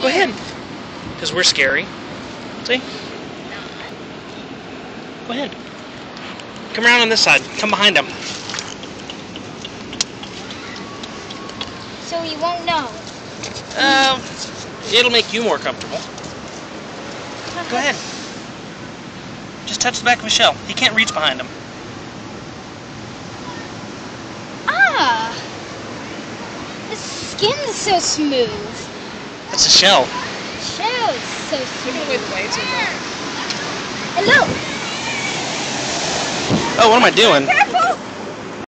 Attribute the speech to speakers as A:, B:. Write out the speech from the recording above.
A: Go ahead. Because we're scary. See? Go ahead. Come around on this side. Come behind him.
B: So you won't know.
A: Uh, it'll make you more comfortable. Go ahead. Just touch the back of his shell. He can't reach behind him.
B: Ah! His skin's so smooth.
A: That's a shell.
B: Shell Shell's so
C: You're
B: smooth.
C: gonna wait way too long.
B: And!
A: Oh, what am I doing?
B: Careful!